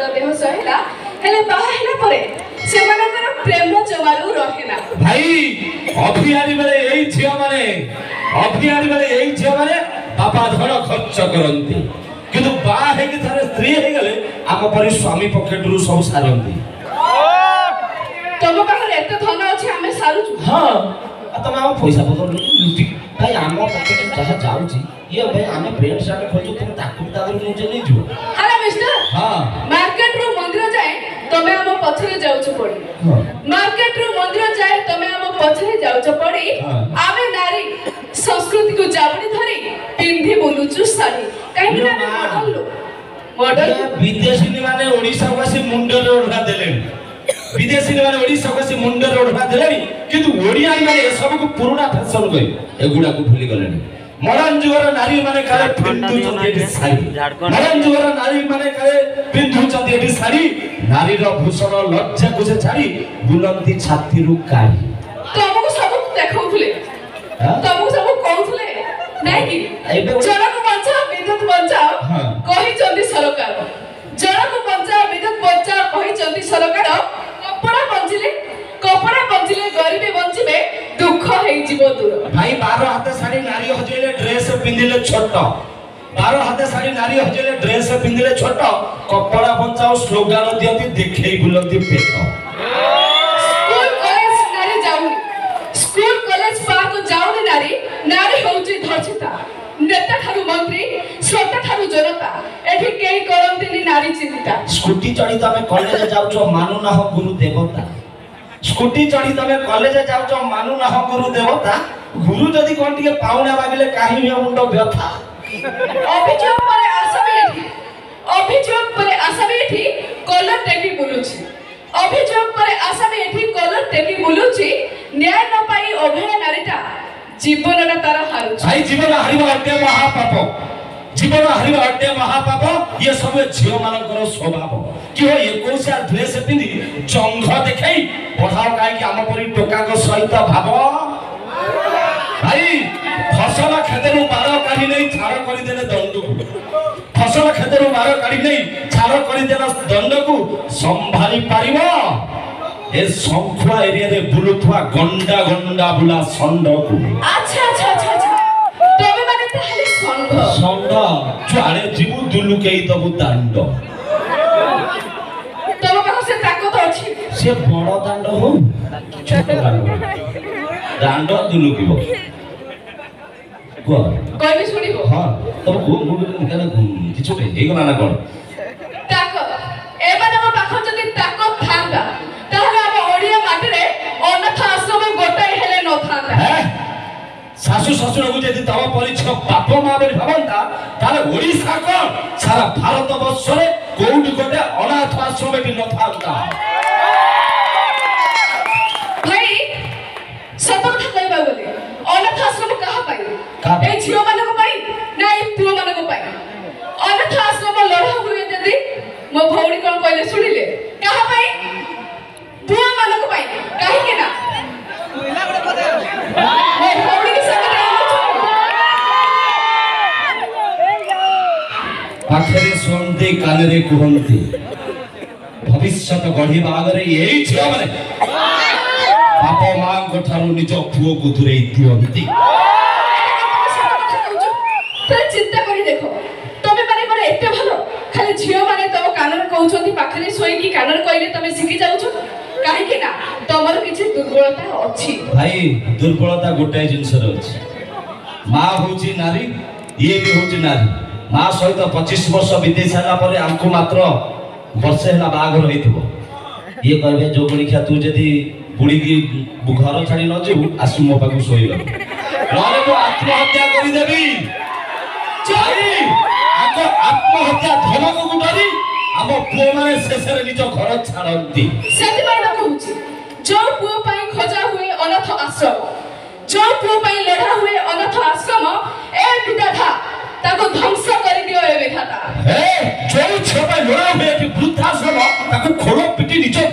ତ ଦେହ ସହିଲା ହେଲେ ବାହା ହେଲା ପରେ ସେମାନଙ୍କର ପ୍ରେମ ଜମାରୁ ରହେନା ଭାଇ ଅଭିଆରି ବେଳେ ଏଇ ଝିଅମାନେ ଅଭିଆରି ବେଳେ ଏଇ ଝିଅମାନେ ବାପା ଧନ ଖର୍ଚ୍ଚ କରନ୍ତି କିନ୍ତୁ ବାହା ହେଇକି ଥରେ ସ୍ତ୍ରୀ ହେଇଗଲେ ଆମ ପରି ସ୍ୱାମୀ ପକେଟରୁ ସବୁ ସାରନ୍ତି ତମ ପାଖରେ ଏତେ ଧନ ଅଛି ଆମେ ସାରୁଛୁ ହଁ ତମେ ଆମ ପଇସା ପତ୍ର ଲୁଟି ଭାଇ ଆମ ପକେଟ ଯାହା ଯାଉଛି ଇଏ ଭାଇ ଆମେ ପ୍ୟାଣ୍ଟ ସାର୍ଟ ଖୋଜୁ ତମେ ତାକୁ ବି ତା ଦେହରୁ ନେଇଯିବ ହଁ ପଛରେ ଯାଉଛୁ ପଡି ମାର୍କେଟ ରୁ ମନ୍ଦିର ଯାଏ ତମେ ଆମ ପଛରେ ଯାଉଛ ପଡି ଆମେ ନାରୀ ସଂସ୍କୃତିକୁ ଜାବୁଡି ଧରି ପିନ୍ଧି ବୁଲୁଛୁ ଶାଢୀ କାହିଁକି ନା ବିଦେଶୀ ମାନେ ଓଡ଼ିଶାକୁ ଆସି ମୁଣ୍ଡରେ ଓଢ଼ା ଦେଲେଣି ବିଦେଶୀ ମାନେ ଓଡ଼ିଶାକୁ ଆସି ମୁଣ୍ଡରେ ଓଢ଼ା ଦେଲେଣି କିନ୍ତୁ ଓଡ଼ିଆ ମାନେ ଏସବୁକୁ ପୁରୁଣା ଫ୍ୟାସନ କରି ଏଗୁଡାକୁ ଭୁଲିଗଲେଣି ମଡର୍ଣ୍ଣ ଯୁଗର ନାରୀମାନେ କାଳେ ପିନ୍ଧୁଛନ୍ତି ଏଠି ଶାଢ଼ୀ ମଡର୍ଣ୍ଣ ଯୁଗର ନାରୀମାନେ କାଳେ ପିନ୍ଧୁଛନ୍ତି ଏଠି ଶାଢ଼ୀ নারীর ভূষণ লজ্জা কুছে ছাড়ি ବୁଲନ୍ତି ଛାତିରୁ କାଢ଼ି ତମକୁ ସବୁ ଦେଖଉଥିଲେ ତମକୁ ସବୁ କହୁଥିଲେ ନାଇଁ କି ଜଣକୁ ବଞ୍ଚାଅ ବିଦ୍ୟୁତ ବଞ୍ଚାଅ କହିଛନ୍ତି ସରକାର ଜଣକୁ ବଞ୍ଚାଅ ବିଦ୍ୟୁତ ବଞ୍ଚାଅ କହିଛନ୍ତି ସରକାର କପଡ଼ା ବଞ୍ଚିଲେ କପଡ଼ା ବଞ୍ଚିଲେ ଗରିବ ବଞ୍ଚିବେ ଦୁଃଖ ହେଇଯିବ ଦୂର ଭାଇ ବାର ହାତ ଶାଢ଼ୀ ନାରୀ ହଜେଇଲେ ଡ୍ରେସ୍ ପିନ୍ଧିଲେ ଛୋଟ ବାର ହାତ ଶାଢ଼ୀ ନାରୀ ହଜେଇଲେ ଡ୍ରେସ୍ ପିନ୍ଧିଲେ ଛୋଟ କପଡ଼ା ସରପଞ୍ଚ ଆଉ ସ୍ଲୋଗାନ ଦିଅନ୍ତି ଦେଖେଇ ବୁଲନ୍ତି ପେଟ ସ୍କୁଲ କଲେଜ ପାର୍କ ଯାଉନି ନାରୀ ନାରୀ ହେଉଛି ଧର୍ଷିତା ନେତା ଠାରୁ ମନ୍ତ୍ରୀ ଶ୍ରୋତା ଠାରୁ ଜନତା ଏଠି କେହି କରନ୍ତିନି ନାରୀ ଚିନ୍ତା ସ୍କୁଟି ଚଢି ତମେ କଲେଜ ଯାଉଛ ମାନୁନାହ ଗୁରୁ ଦେବତା ସ୍କୁଟି ଚଢି ତମେ କଲେଜ ଯାଉଛ ମାନୁନାହ ଗୁରୁ ଦେବତା ଗୁରୁ ଯଦି କଣ ଟିକେ ପାଉଣା ମାଗିଲେ କାହିଁକି ମୁଣ୍ଡ ବ୍ୟଥା ନ୍ୟାୟ ନ ପାଇ ଅଭୟ ନାରୀଟା ଜୀବନଟା ତାର ହାରୁଛି ଭାଇ ଜୀବନ ହାରିବା ଅଟେ ମହାପାପ ଜୀବନ ହାରିବା ଅଟେ ମହାପାପ ଇଏ ସବୁ ଝିଅ ମାନଙ୍କର ସ୍ୱଭାବ କି ହୋ ଏକୋଇଶିଆ ଡ୍ରେସ୍ ପିନ୍ଧି ଜଙ୍ଘ ଦେଖାଇ ପଢ଼ାଅ କାହିଁକି ଆମ ପରି ଟୋକାଙ୍କ ସହିତ ଭାବ ଭାଇ ଫସଲ କ୍ଷେତରୁ ବାର କାଢି ନେଇ ଛାର କରିଦେଲେ ଦଣ୍ଡକୁ ଫସଲ କ୍ଷେତରୁ ବାର କାଢି ନେଇ ଛାର କରିଦେଲା ଦଣ୍ଡକୁ ସମ୍ଭାଳି ପାରିବ এ সংখ্যা এরিয়াতে বুলুথুয়া গন্ডা গন্ডা বুলা ছন্দ আচ্ছা আচ্ছা আচ্ছা আচ্ছা তবে মানে তাহলে দুলুকেই ଅଛି ସେ ବଡ଼ ଦାଣ୍ଡ ହଉ ଦାଣ୍ଡ ଦାଣ୍ଡ ଦୁଲୁକିବ କୁହ କହିବି ହଁ ତମ ହେଇଗଲା ନା କ'ଣ যদি তব পরিচ্ছন্ন পাপ মহাবীর ভাবন্তা তাহলে ওড়িশা কম সারা ভারতবর্ষরে কোটি কোটে অনাথ আশ্রম এটি নথান্তা ପାଖରେ ଶୁଣନ୍ତି କାନରେ କୁହନ୍ତି ଭବିଷ୍ୟତ ଗଢ଼ିବା ଆଗରେ ଏଇ ଝିଅମାନେ ବାପ ମାଙ୍କ ଠାରୁ ନିଜ ପୁଅକୁ ଦୂରେଇ ଦିଅନ୍ତି ଚିନ୍ତା କରି ଦେଖ ତମେ ମାନେ କଣ ଏତେ ଭଲ ଖାଲି ଝିଅମାନେ ତମ କାନରେ କହୁଛନ୍ତି ପାଖରେ ଶୋଇକି କାନରେ କହିଲେ ତମେ ଶିଖି ଯାଉଛ କାହିଁକି ନା ତମର କିଛି ଦୁର୍ବଳତା ଅଛି ଭାଇ ଦୁର୍ବଳତା ଗୋଟାଏ ଜିନିଷରେ ଅଛି ମା ହଉଛି ନାରୀ ଇଏ ବି ହଉଛି ନାରୀ মা সহিত পঁচিশ বর্ষ বিতেই সারা পরে আমি মাত্র বর্ষে হল বাহাঘর হয়েছিল ইয়ে কহবে যোগণীক্ষা তু যদি বুড়ি ঘর ছাড়ি ন যাবু আসু মো পাখি শোইব আত্মহত্যা করিদেবি আত্মহত্যা ধমকু ডরি আম পুয় মানে শেষে নিজ ঘর ছাড়তি সেপাই কହୁଛି ଯୋଉ ପୁଅ ପାଇଁ ଖୋଜା ହୁଏ ଅନାଥ ଆଶ୍ରମ ଯୋଉ ପୁଅ ପାଇଁ ହୁଏ ඒ කතා ඒ චෝයි චෝපේ ලොරෝ මේ බුද්ධාසම තකු ખોලෝ පිටි නිචෝ